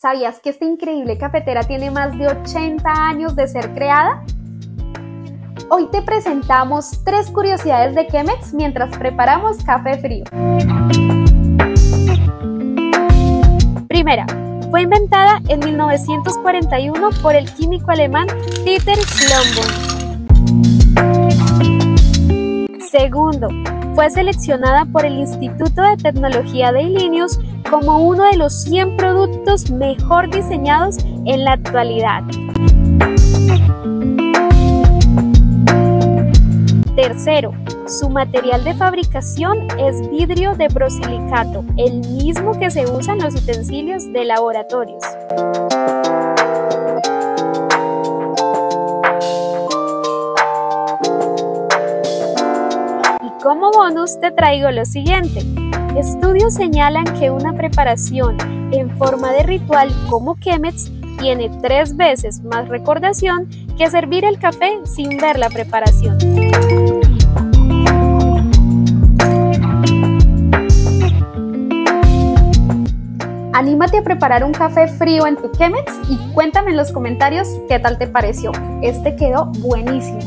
¿Sabías que esta increíble cafetera tiene más de 80 años de ser creada? Hoy te presentamos tres curiosidades de Chemex mientras preparamos café frío. Primera, fue inventada en 1941 por el químico alemán Peter Schlumberg. Segundo, fue seleccionada por el Instituto de Tecnología de Illinois como uno de los 100 productos mejor diseñados en la actualidad. Tercero, su material de fabricación es vidrio de brosilicato, el mismo que se usa en los utensilios de laboratorios. Y como bonus te traigo lo siguiente. Estudios señalan que una preparación en forma de ritual como Chemex tiene tres veces más recordación que servir el café sin ver la preparación. Anímate a preparar un café frío en tu Chemex y cuéntame en los comentarios qué tal te pareció. Este quedó buenísimo.